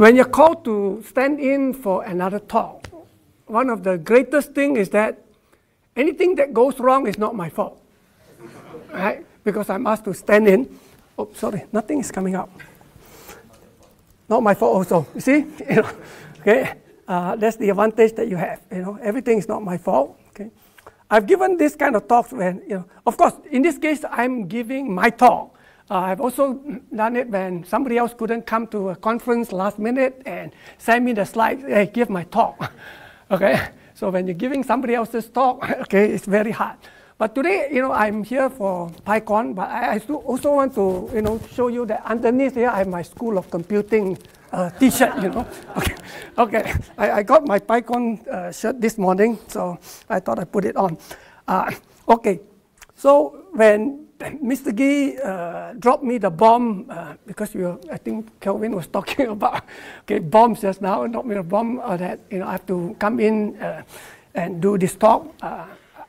When you're called to stand in for another talk, one of the greatest things is that anything that goes wrong is not my fault. right? Because I'm asked to stand in. Oh, sorry, nothing is coming up. Not my fault also. You see? You know, okay? Uh, that's the advantage that you have. You know, everything is not my fault. Okay? I've given this kind of talks when, you know, of course, in this case, I'm giving my talk. Uh, I've also done it when somebody else couldn't come to a conference last minute and send me the slides, hey, give my talk. okay? So when you're giving somebody else's talk, okay, it's very hard. But today, you know, I'm here for PyCon, but I, I also want to, you know, show you that underneath here I have my School of Computing uh, T-shirt, you know. Okay, okay. I, I got my PyCon uh, shirt this morning, so I thought I'd put it on. Uh, okay, so when Mr. Gee uh, dropped me the bomb uh, because you, I think Kelvin was talking about okay bombs just now, dropped me a bomb uh, that you know I have to come in uh, and do this talk. Uh,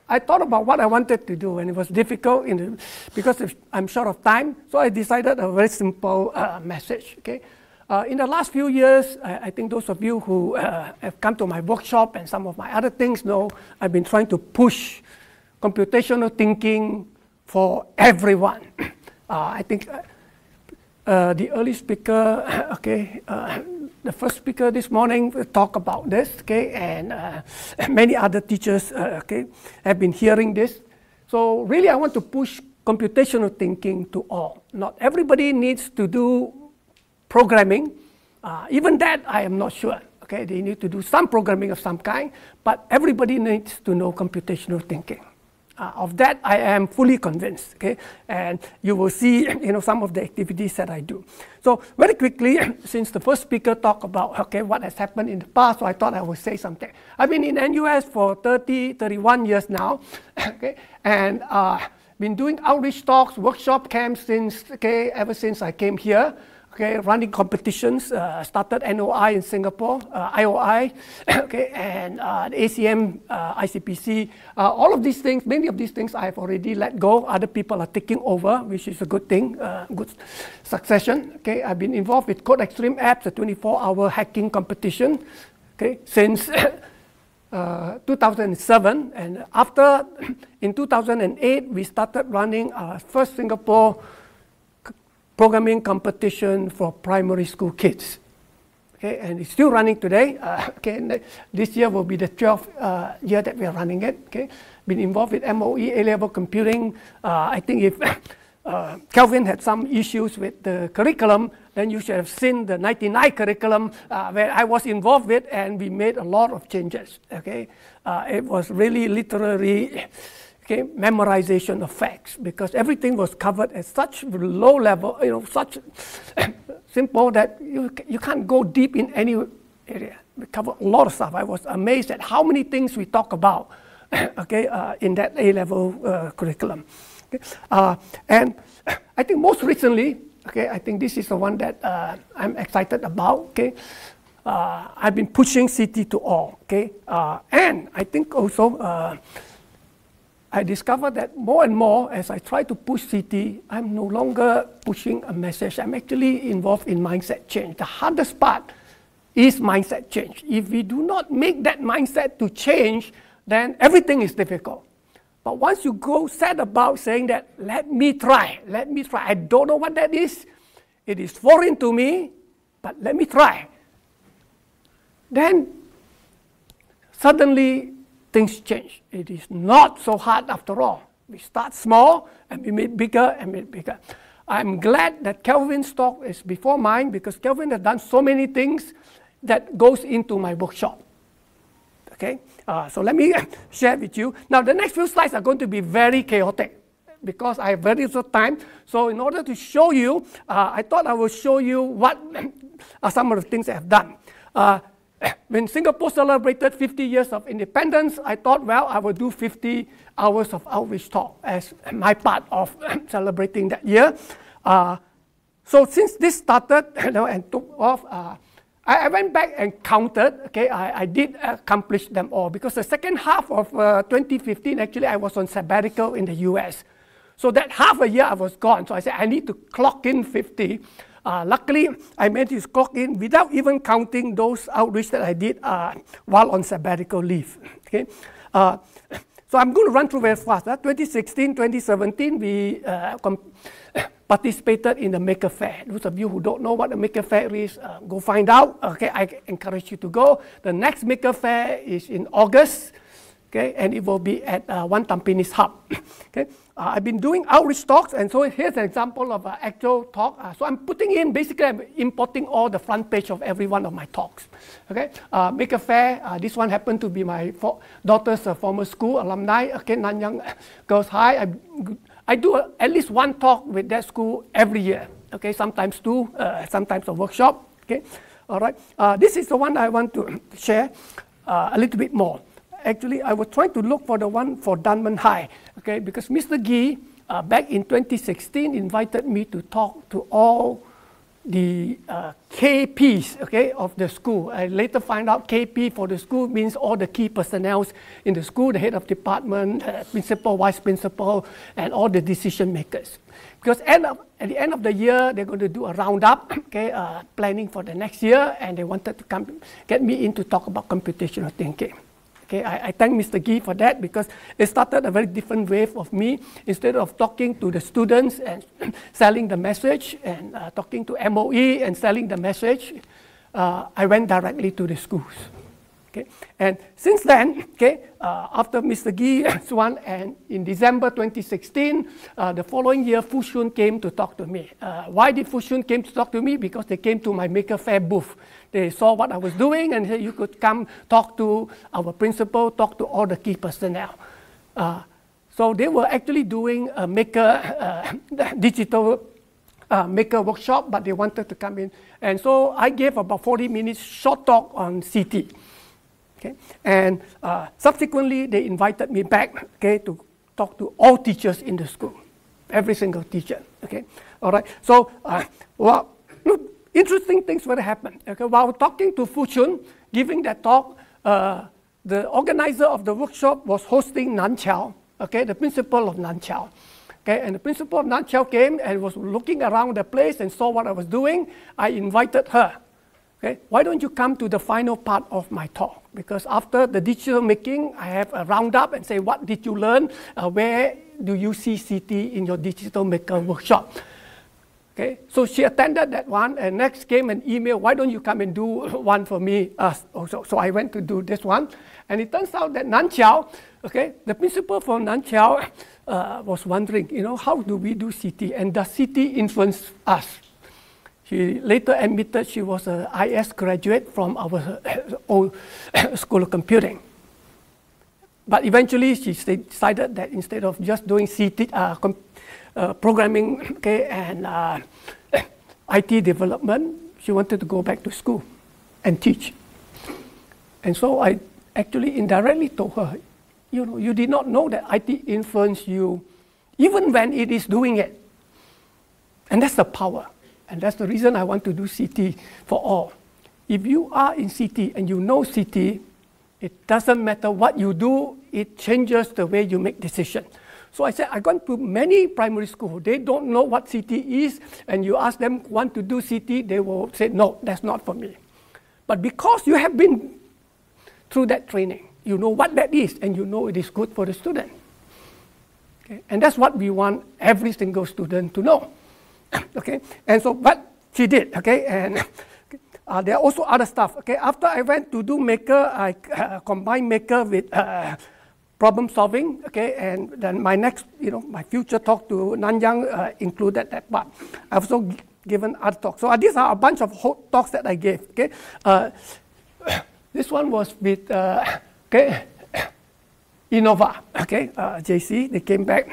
I thought about what I wanted to do, and it was difficult the, because I'm short of time. So I decided a very simple uh, message. Okay, in the last few years, I, I think those of you who have come to my workshop and some of my other things know I've been trying to push computational thinking for everyone. Uh, I think uh, uh, the early speaker, okay the first speaker this morning will talk about this, okay, and many other teachers, okay, have been hearing this. So really, I want to push computational thinking to all. Not everybody needs to do programming. Uh, even that, I am not sure. Okay, they need to do some programming of some kind, but everybody needs to know computational thinking. Uh, of that, I am fully convinced. Okay, and you will see, you know, some of the activities that I do. So very quickly, since the first speaker talked about okay what has happened in the past, so I thought I would say something. I've been in NUS for 30, 31 years now. Okay, and uh, been doing outreach talks, workshop camps since okay ever since I came here okay, running competitions, uh, started NOI in Singapore, uh, IOI, okay, and uh, ACM, uh, ICPC, uh, all of these things, many of these things I've already let go. Other people are taking over, which is a good thing, uh, good succession. Okay, I've been involved with Code Extreme Apps, a 24-hour hacking competition, okay, since uh, 2007. And after, in 2008, we started running our first Singapore programming competition for primary school kids. Okay, and it's still running today. Uh, okay, this year will be the 12th uh, year that we are running it. Okay, been involved with MOE A-level computing. Uh, I think if uh, Kelvin had some issues with the curriculum, then you should have seen the 99 curriculum uh, where I was involved with, and we made a lot of changes. Okay, uh, it was really literally okay, memorization of facts because everything was covered at such low level, you know, such simple that you, you can't go deep in any area. We covered a lot of stuff. I was amazed at how many things we talk about, okay, uh, in that A-level uh, curriculum. Okay? Uh, and I think most recently, okay, I think this is the one that uh, I'm excited about, okay. Uh, I've been pushing CT to all, okay, uh, and I think also I discovered that more and more as I try to push CT, I'm no longer pushing a message. I'm actually involved in mindset change. The hardest part is mindset change. If we do not make that mindset to change, then everything is difficult. But once you go set about saying that, let me try, let me try. I don't know what that is. It is foreign to me, but let me try. Then suddenly things change. It is not so hard after all. We start small and we make bigger and make bigger. I'm glad that Kelvin's talk is before mine because Kelvin has done so many things that goes into my workshop. Okay, uh, so let me share with you. Now the next few slides are going to be very chaotic because I have very little time. So in order to show you, uh, I thought I will show you what are some of the things I have done. Uh, when Singapore celebrated 50 years of independence, I thought, well, I will do 50 hours of outreach talk as my part of celebrating that year. Uh, so since this started you know, and took off, uh, I, I, went back and counted. Okay, I, I, did accomplish them all because the second half of uh, 2015, actually, I was on sabbatical in the U.S. So that half a year I was gone. So I said I need to clock in 50. Uh, luckily, I managed to clock in without even counting those outreach that I did uh, while on sabbatical leave. Okay, uh, so I'm going to run through very fast. Uh, 2016, 2017, we uh, participated in the Maker Faire. Those of you who don't know what the Maker Faire is, uh, go find out. Okay, I encourage you to go. The next Maker Faire is in August okay, and it will be at uh, One Tampines Hub. okay, uh, I've been doing outreach talks, and so here's an example of an actual talk. Uh, so I'm putting in, basically, I'm importing all the front page of every one of my talks. Okay, uh, Maker Faire. Uh, this one happened to be my daughter's uh, former school alumni. Okay, Nanyang Girls High. I, I do a, at least one talk with that school every year. Okay, sometimes two, uh, sometimes a workshop. Okay, all right. this is the one I want to share a little bit more actually I was trying to look for the one for Dunman High, okay, because Mr. Gee uh, back in 2016 invited me to talk to all the uh, KPs okay, of the school. I later find out KP for the school means all the key personnel in the school, the head of department, uh, principal, vice principal, and all the decision makers. Because end of, at the end of the year, they're going to do a roundup, okay, uh, planning for the next year, and they wanted to come get me in to talk about computational thinking. Okay, I, I thank Mr. Gee for that because it started a very different wave of me. Instead of talking to the students and selling the message and uh, talking to MOE and selling the message, uh, I went directly to the schools. Okay? And since then, okay, uh, after Mr. Gee's one, and in December 2016, uh, the following year, Fuchun came to talk to me. Uh, why did Fuchun came to talk to me? Because they came to my Maker Faire booth. They saw what I was doing and said, you could come talk to our principal, talk to all the key personnel. Uh, so they were actually doing a Maker uh, digital uh, Maker workshop, but they wanted to come in. And so I gave about 40 minutes short talk on CT. Okay? And uh, subsequently, they invited me back okay, to talk to all teachers in the school, every single teacher. Okay? All right. So, uh, well, interesting things will happen. Okay? While talking to Fuchun, giving that talk, uh, the organizer of the workshop was hosting Nan Chiau, okay, the principal of Nan Chiau. Okay, and the principal of Nan Chiau came and was looking around the place and saw what I was doing. I invited her. Okay, why don't you come to the final part of my talk? Because after the digital making, I have a roundup and say, what did you learn? Uh, where do you see CT in your digital maker workshop? Okay, so she attended that one, and next came an email, why don't you come and do one for me? Uh, also. So I went to do this one, and it turns out that Nan Chiau, okay, the principal for Nan Chiau uh, was wondering, you know, how do we do CT, and does CT influence us? She later admitted she was an IS graduate from our old school of computing. But eventually she decided that instead of just doing CT, uh, uh, programming okay, and uh, IT development, she wanted to go back to school and teach. And so I actually indirectly told her, you know, you did not know that IT influenced you even when it is doing it. And that's the power. And that's the reason I want to do CT for all. If you are in CT and you know CT, it doesn't matter what you do, it changes the way you make decisions. So I said, I've gone to many primary schools. They don't know what CT is, and you ask them, want to do CT, they will say, no, that's not for me. But because you have been through that training, you know what that is, and you know it is good for the student. Okay? And that's what we want every single student to know. okay, and so but she did, okay, and uh, there are also other stuff, okay. After I went to do maker, I uh, combined maker with uh, problem solving, okay, and then my next, you know, my future talk to Nanyang uh, included that part. I've also given other talks. So uh, these are a bunch of talks that I gave, okay. Uh, this one was with, okay, Innova, okay, JC, they came back.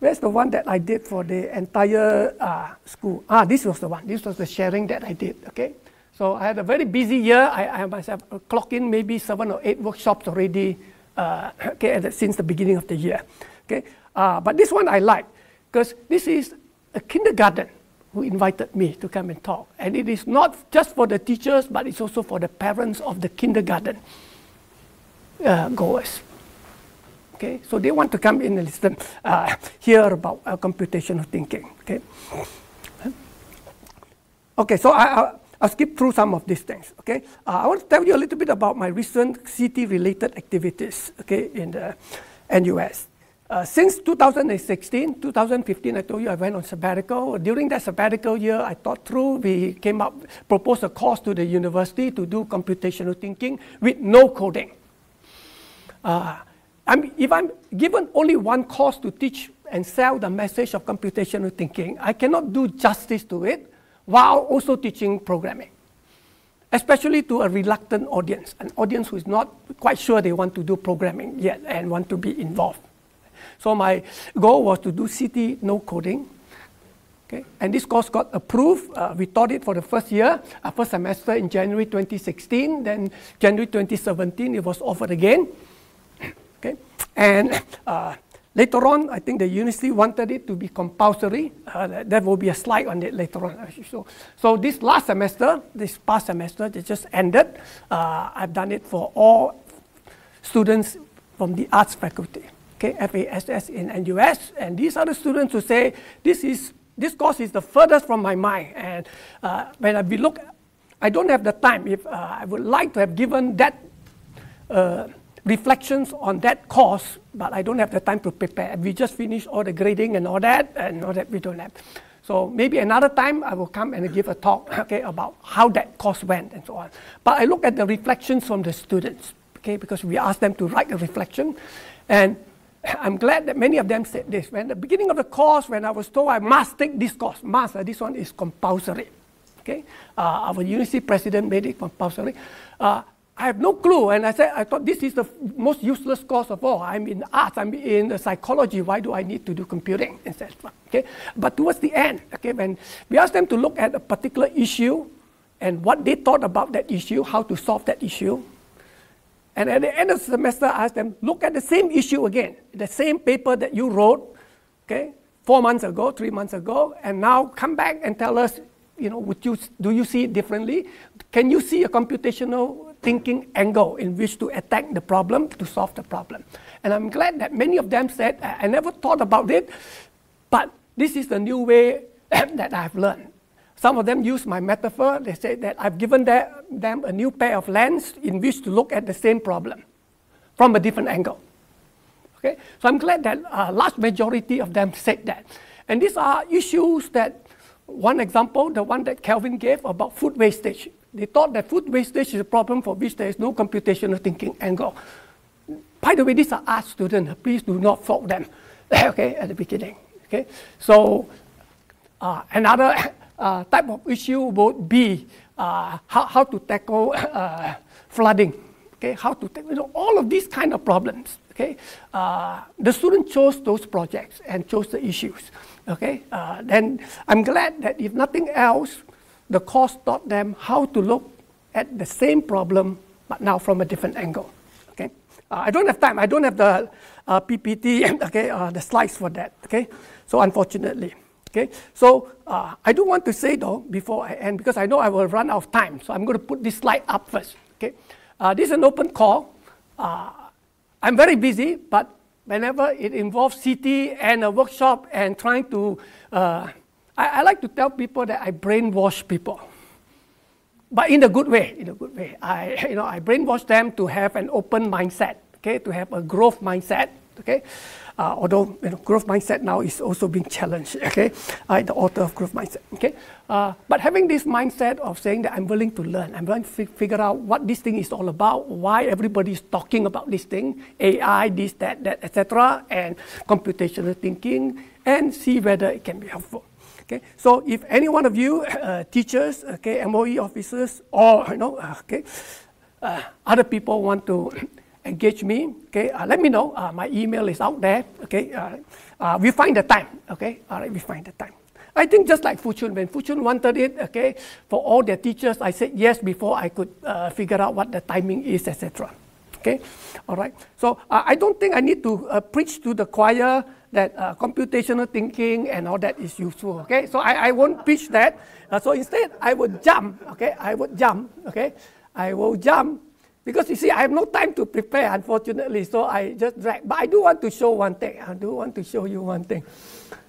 Where's the one that I did for the entire uh, school? Ah, this was the one. This was the sharing that I did. Okay. So I had a very busy year. I, I myself uh, clock in maybe seven or eight workshops already uh, okay, since the beginning of the year. Okay. Uh, but this one I like because this is a kindergarten who invited me to come and talk. And it is not just for the teachers, but it's also for the parents of the kindergarten uh, goers. Okay, so they want to come in and listen, uh, hear about uh, computational thinking. Okay. okay, so I, I'll skip through some of these things. Okay, uh, I want to tell you a little bit about my recent CT-related activities. Okay, in the NUS. Uh, since 2016, 2015, I told you I went on sabbatical. During that sabbatical year, I thought through. We came up, proposed a course to the university to do computational thinking with no coding. Uh, I'm, if I'm given only one course to teach and sell the message of computational thinking, I cannot do justice to it while also teaching programming, especially to a reluctant audience, an audience who is not quite sure they want to do programming yet and want to be involved. So my goal was to do CT no coding. Okay? And this course got approved. Uh, we taught it for the first year, uh, first semester in January 2016. Then January 2017, it was offered again. okay? And uh, Later on, I think the university wanted it to be compulsory. Uh, there will be a slide on it later on. So, so this last semester, this past semester, it just ended. Uh, I've done it for all students from the arts faculty, okay, FASS in NUS. And these are the students who say, this, is, this course is the furthest from my mind. And uh, when I look, I don't have the time. If uh, I would like to have given that uh, reflections on that course, but I don't have the time to prepare. We just finished all the grading and all that, and all that we don't have. So maybe another time I will come and give a talk okay, about how that course went and so on. But I look at the reflections from the students, okay, because we asked them to write a reflection. And I'm glad that many of them said this. When the beginning of the course, when I was told I must take this course, must, uh, this one is compulsory. Okay, uh, our university president made it compulsory. Uh, I have no clue. And I said, I thought this is the most useless course of all. I'm in arts, I'm in psychology. Why do I need to do computing, etc. Okay? But towards the end, okay, when we asked them to look at a particular issue and what they thought about that issue, how to solve that issue. And at the end of the semester, I asked them, look at the same issue again, the same paper that you wrote, okay, four months ago, three months ago, and now come back and tell us, you know, would you, do you see it differently? Can you see a computational thinking angle in which to attack the problem to solve the problem. And I'm glad that many of them said, I never thought about it, but this is the new way that I've learned. Some of them use my metaphor. They say that I've given them a new pair of lens in which to look at the same problem from a different angle. Okay? So I'm glad that a large majority of them said that. And these are issues that, one example, the one that Kelvin gave about food wastage. They thought that food wastage is a problem for which there is no computational thinking angle. By the way, these are art students. Please do not fault them. okay, at the beginning. Okay, so uh, another uh, type of issue would be uh, how, how to tackle uh, flooding. Okay, how to tackle you know, all of these kind of problems. Okay, uh, the student chose those projects and chose the issues. Okay, uh, then I'm glad that if nothing else, the course taught them how to look at the same problem, but now from a different angle. Okay, uh, I don't have time. I don't have the uh, PPT. Okay, uh, the slides for that. Okay, so unfortunately. Okay, so uh, I do want to say though before I end because I know I will run out of time. So I'm going to put this slide up first. Okay, uh, this is an open call. Uh, I'm very busy, but whenever it involves CT and a workshop and trying to I, I like to tell people that I brainwash people but in a good way, in a good way. I, you know, I brainwash them to have an open mindset, okay, to have a growth mindset, okay. Uh, although you know, growth mindset now is also being challenged, okay, the author of growth mindset, okay. Uh, but having this mindset of saying that I'm willing to learn, I'm willing to f- figure out what this thing is all about, why everybody is talking about this thing, AI, this, that, that, etc., and computational thinking, and see whether it can be helpful. Okay, so if any one of you, uh, teachers, okay, MOE officers, or you know, uh, okay, uh, other people want to engage me, okay, uh, let me know. Uh, my email is out there. Okay, uh, we find the time. Okay, all right, we find the time. I think just like Fuchun, when Fuchun wanted it, okay, for all their teachers, I said yes before I could figure out what the timing is, etc. Okay, all right. So I don't think I need to preach to the choir that uh, computational thinking and all that is useful. Okay, so I, I won't pitch that. Uh, so instead, I would jump. Okay, I would jump. Okay, I will jump because you see, I have no time to prepare, unfortunately. So I just drag. But I do want to show one thing. I do want to show you one thing.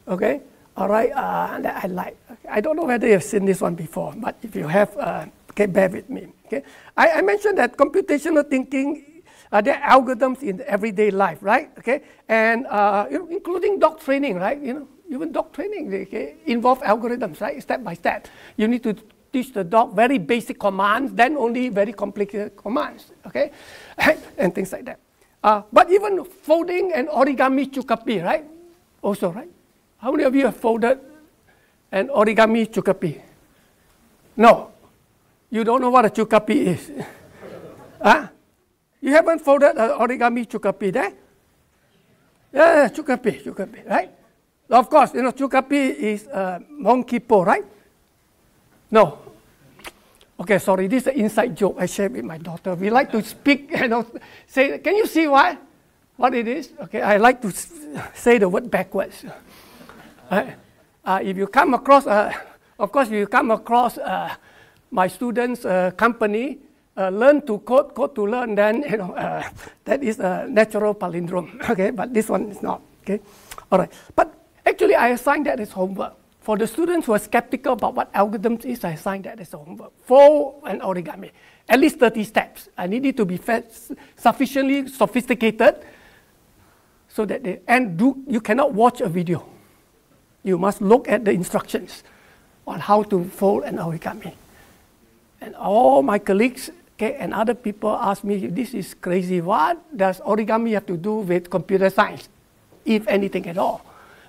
Okay, all right, uh, that I like. I don't know whether you've seen this one before, but if you have, uh, okay, bear with me. Okay, I, I mentioned that computational thinking uh, there are algorithms in everyday life, right? Okay, and uh, including dog training, right? You know, even dog training okay, involve algorithms, right? Step by step. You need to teach the dog very basic commands, then only very complicated commands, okay? and things like that. Uh, but even folding and origami chukapi, right? Also, right? How many of you have folded an origami chukapi? No. You don't know what a chukapi is. huh? You haven't folded an origami chukapi there? Yeah, chukapi, chukapi, right? Of course, you know, chukapi is a monkey paw, right? No. Okay, sorry, this is an inside joke I share with my daughter. We like to speak, you know, say, can you see what? What it is? Okay, I like to say the word backwards. Uh, uh, if you come across, uh, of course, if you come across uh, my students' uh, company, uh, learn to code, code to learn, then, you know, that is a natural palindrome, okay, but this one is not, okay? All right, but actually I assigned that as homework. For the students who are skeptical about what algorithms is, I assigned that as homework. For an origami, at least 30 steps. I need it to be sufficiently sophisticated so that they, and do, you cannot watch a video. You must look at the instructions on how to fold an origami. And all my colleagues okay, and other people ask me, this is crazy. What does origami have to do with computer science, if anything at all?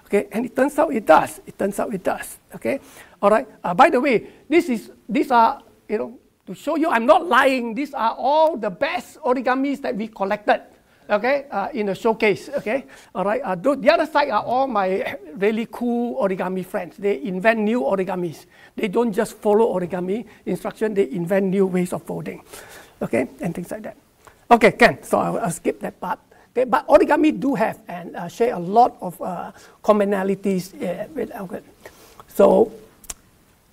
Okay, and it turns out it does. It turns out it does. Okay, all right. Uh, by the way, this is these are you know to show you I'm not lying. These are all the best origamis that we collected. Okay, uh, in the showcase. Okay, all right. Uh, the other side are all my really cool origami friends. They invent new origamis. They don't just follow origami instruction. They invent new ways of folding. Okay, and things like that. Okay, Ken. So I'll, I'll skip that part. Okay, but origami do have and uh, share a lot of uh, commonalities with algorithm. So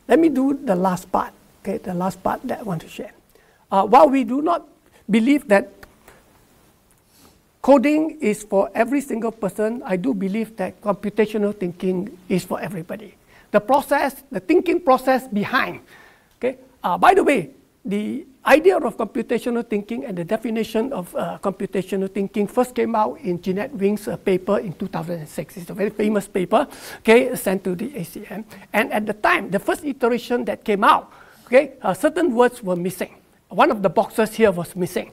let me do the last part, okay, the last part that I want to share. Uh, while we do not believe that coding is for every single person, I do believe that computational thinking is for everybody. The process, the thinking process behind. Okay. Uh, by the way, the idea of computational thinking and the definition of uh, computational thinking first came out in Jeanette Wing's uh, paper in 2006. It's a very famous paper, okay, sent to the ACM. And at the time, the first iteration that came out, okay, uh, certain words were missing. One of the boxes here was missing.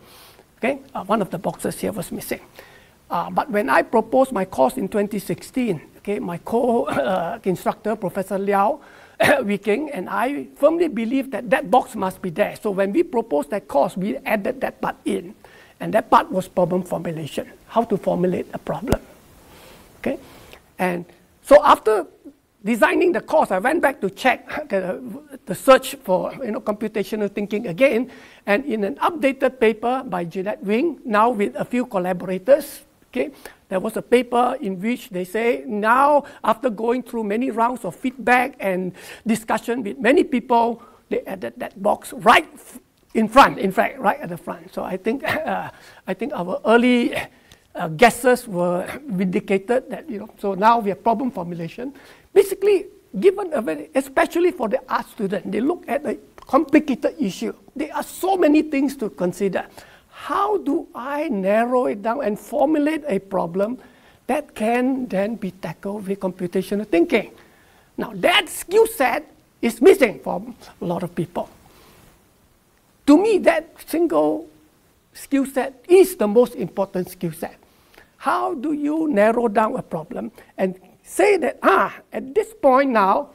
Okay, uh, one of the boxes here was missing. Uh, but when I proposed my course in 2016, okay, my co-instructor, uh, Professor Leow, Wee Kheng, and I firmly believe that that box must be there. So when we proposed that course, we added that part in. And that part was problem formulation, how to formulate a problem. Okay? And so after designing the course, I went back to check the, search for you know, computational thinking again. And in an updated paper by Jeanette Wing, now with a few collaborators, okay, there was a paper in which they say now, after going through many rounds of feedback and discussion with many people, they added that box right in front, in fact, right at the front. So I think, uh, I think our early uh, guesses were vindicated that, you know, so now we have problem formulation. Basically, given a very, especially for the art student, they look at a complicated issue. There are so many things to consider how do I narrow it down and formulate a problem that can then be tackled with computational thinking? Now, that skill set is missing from a lot of people. To me, that single skill set is the most important skill set. How do you narrow down a problem and say that, ah, at this point now,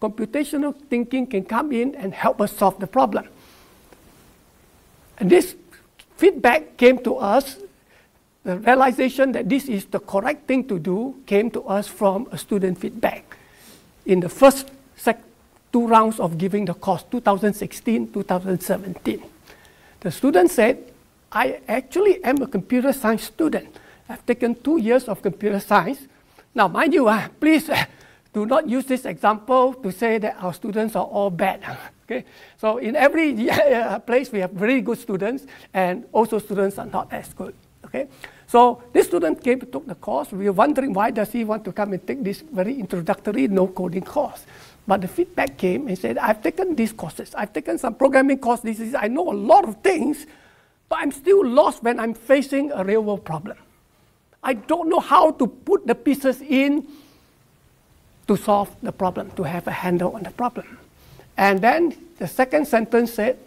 computational thinking can come in and help us solve the problem? And this feedback came to us, the realization that this is the correct thing to do came to us from a student feedback. In the first two rounds of giving the course, 2016, 2017. The student said, I actually am a computer science student. I've taken two years of computer science. Now, mind you, uh, please uh, do not use this example to say that our students are all bad. Okay? So in every place we have very good students and also students are not as good. Okay? So this student came to took the course. We were wondering why does he want to come and take this very introductory no coding course. But the feedback came and said, I've taken these courses. I've taken some programming courses. This is, I know a lot of things, but I'm still lost when I'm facing a real world problem. I don't know how to put the pieces in to solve the problem, to have a handle on the problem. And then the second sentence said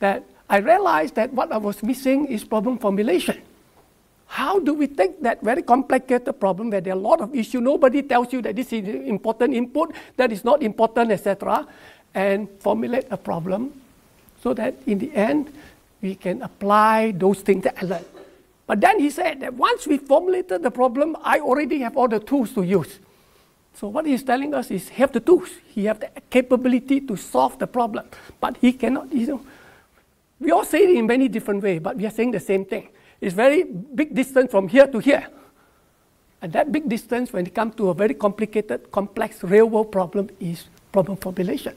that I realized that what I was missing is problem formulation. How do we take that very complicated problem where there are a lot of issues, nobody tells you that this is important input, that is not important, etc., and formulate a problem so that in the end we can apply those things that I learned. But then he said that once we formulated the problem, I already have all the tools to use. So what he's telling us is he have the tools, he have the capability to solve the problem, but he cannot, you know, we all say it in many different ways, but we are saying the same thing. It's very big distance from here to here. And that big distance, when it comes to a very complicated, complex real-world problem, is problem formulation.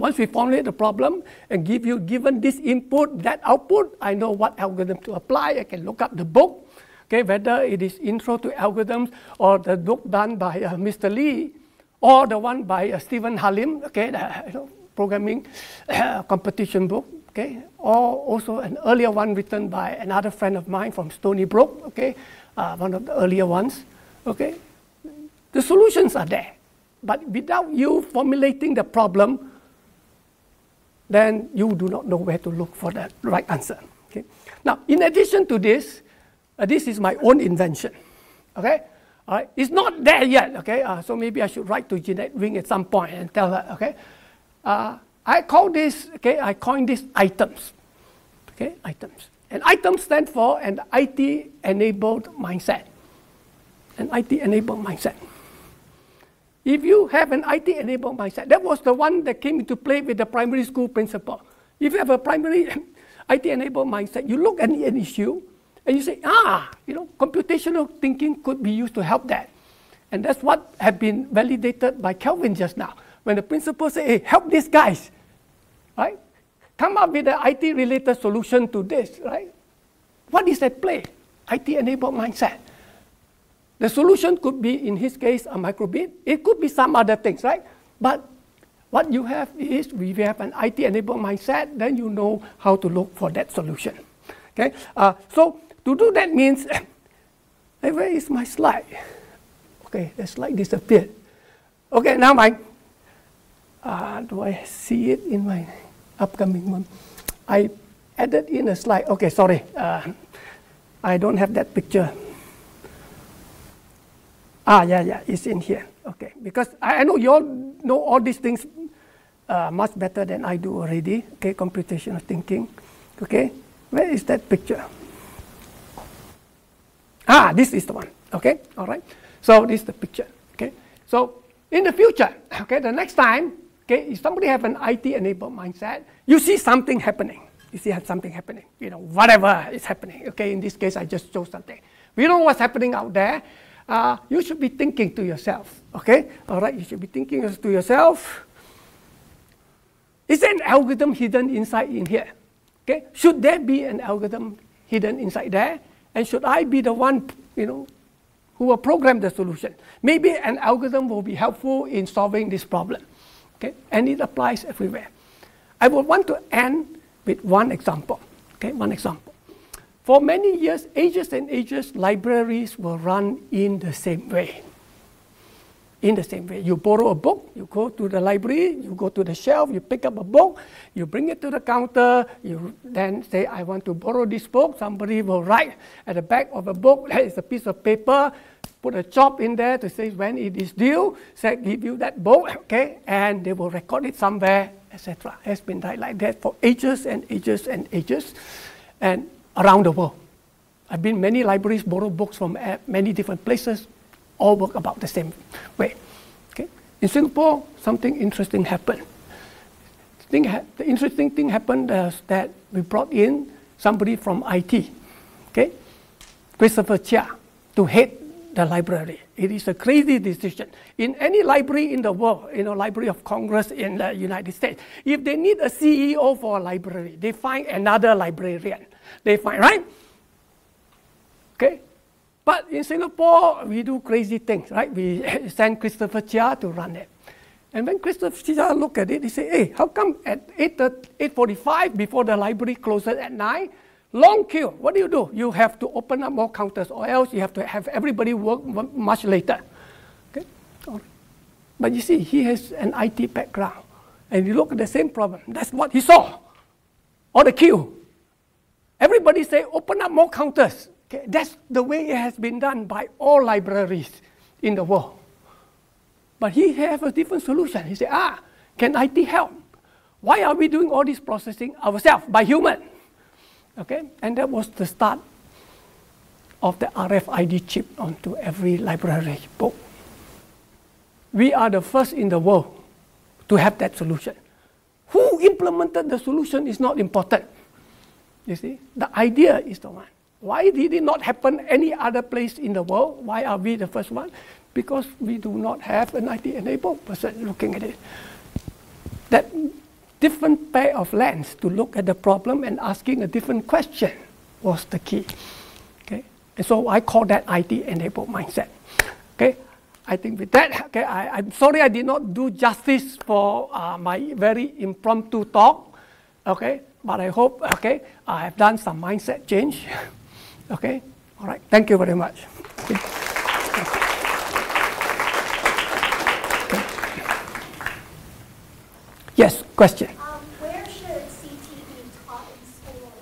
Once we formulate the problem and give you given this input, that output, I know what algorithm to apply. I can look up the book, okay, whether it is Intro to Algorithms or the book done by uh, Mr. Lee or the one by uh, Steven Halim, okay, the you know, programming competition book okay, or also an earlier one written by another friend of mine from Stony Brook, okay, uh, one of the earlier ones, okay. The solutions are there, but without you formulating the problem, then you do not know where to look for the right answer. Okay. Now, in addition to this, uh, this is my own invention. Okay, all right, it's not there yet. Okay, uh, so maybe I should write to Jeanette Wing at some point and tell her. Okay. Uh, I call this, okay, I coin this items. Okay, items. And items stand for an IT enabled mindset. An IT enabled mindset. If you have an IT enabled mindset, that was the one that came into play with the primary school principal. If you have a primary IT enabled mindset, you look at an issue and you say, ah, you know, computational thinking could be used to help that. And that's what have been validated by Kelvin just now when the principal say, hey, help these guys, right? Come up with an IT related solution to this, right? What is at play? IT enabled mindset. The solution could be, in his case, a microbit. It could be some other things, right? But what you have is, if you have an IT enabled mindset, then you know how to look for that solution. Okay? Uh, so to do that means, where is my slide? Okay, the slide disappeared. Okay, now my uh, do I see it in my upcoming one? I added in a slide. Okay, sorry. Uh, I don't have that picture. Ah, yeah, yeah, it's in here. Okay, because I, I know you all know all these things uh, much better than I do already. Okay, computational thinking. Okay, where is that picture? Ah, this is the one. Okay, all right. So this is the picture. Okay, so in the future, okay, the next time Okay, if somebody have an IT-enabled mindset, you see something happening. You see something happening. You know, whatever is happening. Okay, in this case, I just chose something. We don't know what's happening out there. Uh, you should be thinking to yourself. Okay, all right. You should be thinking to yourself. Is there an algorithm hidden inside in here? Okay, should there be an algorithm hidden inside there? And should I be the one, you know, who will program the solution? Maybe an algorithm will be helpful in solving this problem. Okay? And it applies everywhere. I would want to end with one example. Okay, one example. For many years, ages and ages, libraries were run in the same way. In the same way. You borrow a book, you go to the library, you go to the shelf, you pick up a book, you bring it to the counter, you then say, I want to borrow this book. Somebody will write at the back of the book, there is a piece of paper, put a chop in there to say when it is due, say give you that book, okay, and they will record it somewhere, etc. Has been like that for ages and ages and ages, and around the world. I've been many libraries, borrow books from uh, many different places, all work about the same way. Okay, in Singapore, something interesting happened. The interesting thing happened is that we brought in somebody from IT, okay, Christopher Chia, to head the library. It is a crazy decision. In any library in the world, you know, Library of Congress in the United States, if they need a CEO for a library, they find another librarian. They find, right? Okay? But in Singapore, we do crazy things, right? We send Christopher Chia to run it. And when Christopher Chia look at it, he say, hey, how come at 8, 8.45 before the library closes at 9, long queue, what do you do? You have to open up more counters or else you have to have everybody work much later. Okay? But you see, he has an IT background. And you look at the same problem. That's what he saw. Or the queue. Everybody say, open up more counters. Okay? That's the way it has been done by all libraries in the world. But he have a different solution. He said, ah, can IT help? Why are we doing all this processing ourselves by human? Okay, and that was the start of the RFID chip onto every library book. We are the first in the world to have that solution. Who implemented the solution is not important. You see, the idea is the one. Why did it not happen any other place in the world? Why are we the first one? because we do not have an IT-enabled person looking at it. That different pair of lens to look at the problem and asking a different question was the key. Okay, and so I call that IT-enabled mindset. Okay, I think with that, okay, I, am sorry I did not do justice for uh, my very impromptu talk. Okay, but I hope okay I have done some mindset change. okay, all right. Thank you very much. Okay. Yes, question. Um, where should CT be taught in schools?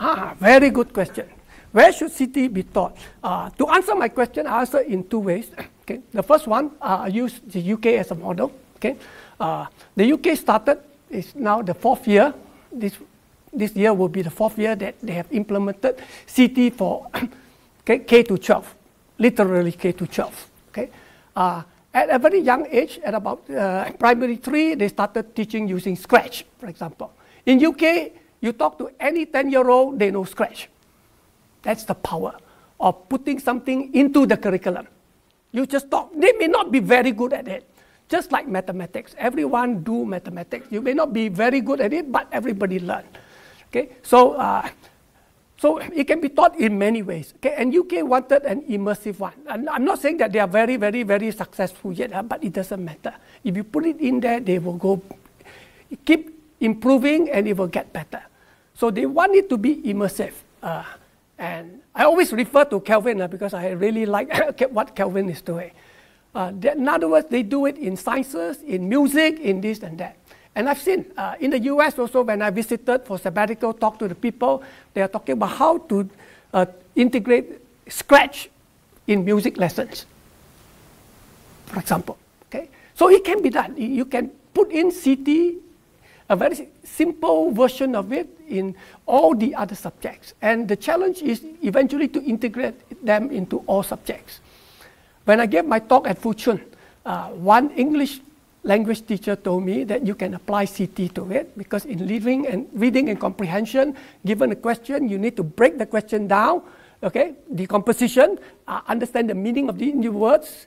Ah, very good question. Where should CT be taught? Uh, to answer my question, I answer in two ways. Okay, the first one, uh, I use the UK as a model. Okay, uh, the UK started is now the fourth year. This this year will be the fourth year that they have implemented CT for K to 12, literally K to 12. Okay, uh, at a very young age, at about uh, primary three, they started teaching using Scratch, for example. In UK, you talk to any 10-year-old, they know Scratch. That's the power of putting something into the curriculum. You just talk. They may not be very good at it. Just like mathematics. Everyone do mathematics. You may not be very good at it, but everybody learn. Okay? So uh, so it can be taught in many ways. Okay? And UK wanted an immersive one. And I'm not saying that they are very, very, very successful yet, uh, but it doesn't matter. If you put it in there, they will go keep improving and it will get better. So they want it to be immersive. Uh, and I always refer to Kelvin uh, because I really like what Kelvin is doing. Uh, in other words, they do it in sciences, in music, in this and that. And I've seen uh, in the US also when I visited for sabbatical, talk to the people, they are talking about how to uh, integrate Scratch in music lessons, for example. Okay? So it can be done. You can put in CT, a very simple version of it in all the other subjects. And the challenge is eventually to integrate them into all subjects. When I gave my talk at Fuchun, uh, one English language teacher told me that you can apply CT to it because in reading and reading and comprehension, given a question, you need to break the question down, okay, decomposition, uh, understand the meaning of the new words,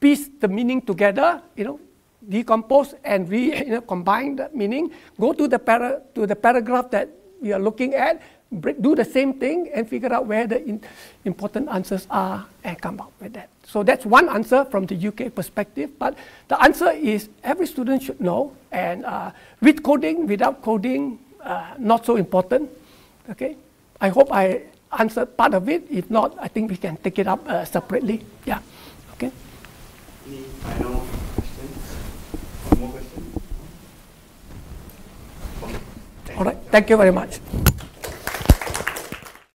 piece the meaning together, you know, decompose and re, you know, combine the meaning, go to the, para, to the paragraph that you are looking at, do the same thing and figure out where the in, important answers are and come up with that. So that's one answer from the UK perspective. But the answer is every student should know. And uh, with coding, without coding, uh, not so important. Okay. I hope I answered part of it. If not, I think we can take it up uh, separately. Yeah. Okay. Any final questions? One more question? All right. Thank you very much.